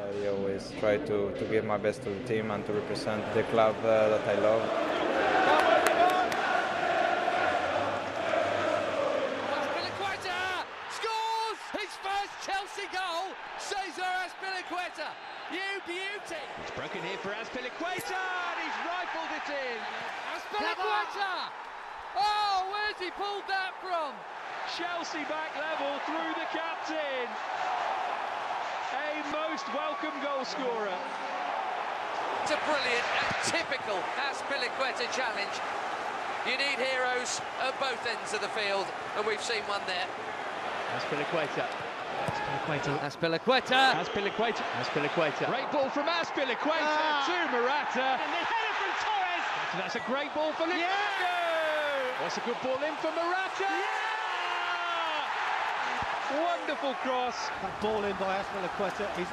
I always try to, to give my best to the team and to represent the club uh, that I love. Azpilicueta scores his first Chelsea goal. Cesar Azpilicueta, you beauty. It's broken here for Azpilicueta, and he's rifled it in. Azpilicueta. Oh, where's he pulled that from? Chelsea back level A welcome goal scorer. It's a brilliant and typical Azpilicueta challenge. You need heroes at both ends of the field, and we've seen one there. Azpilicueta. Azpilicueta. Azpilicueta. Azpilicueta. Azpilicueta. Great ball from Azpilicueta ah. to Morata. And the header from Torres. That's a great ball for Lukaku. Yeah. That's a good ball in for Morata. Yeah. Wonderful cross. That ball in by Azpilicueta is